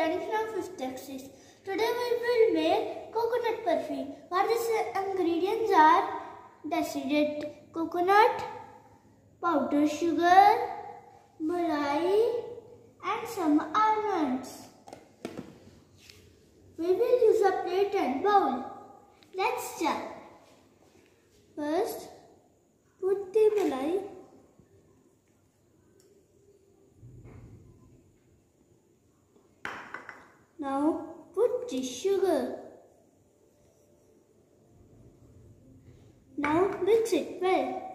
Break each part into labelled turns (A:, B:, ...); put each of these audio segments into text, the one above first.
A: from 5th class. Today we will make coconut barfi. What is the ingredients are desiccated coconut, powdered sugar, malai and some almonds. We will use a plate and bowl. Let's start. First, put the malai Now put the sugar. Now mix it well.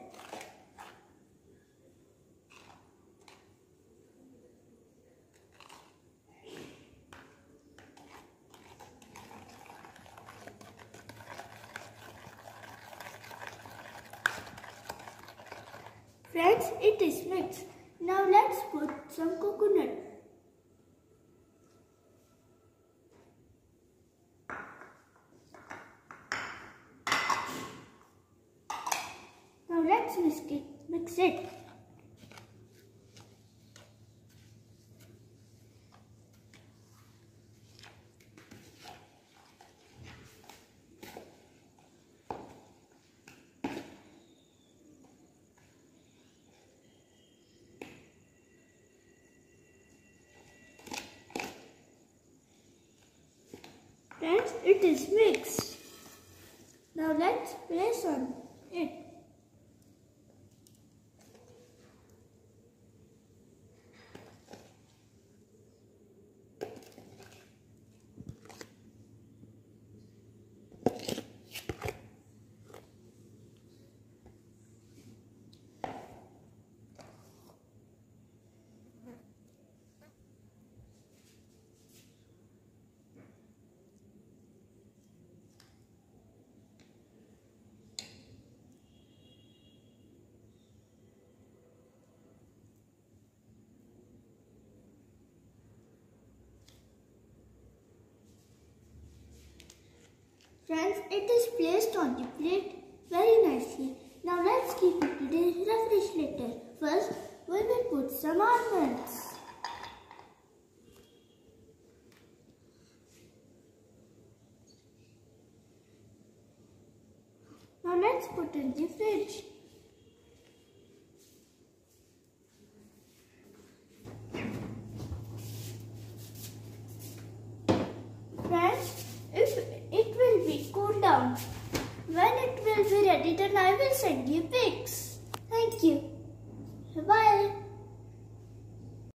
A: Friends, it is mixed. Now let's put some coconut. Now let's mix it. Mix it. Friends, it is mixed. Now let's place on it. Friends, it is placed on the plate very nicely. Now let's keep it in the refrigerator. First, we will put some almonds. Now let's put in the fridge. I will send you pics. Thank you.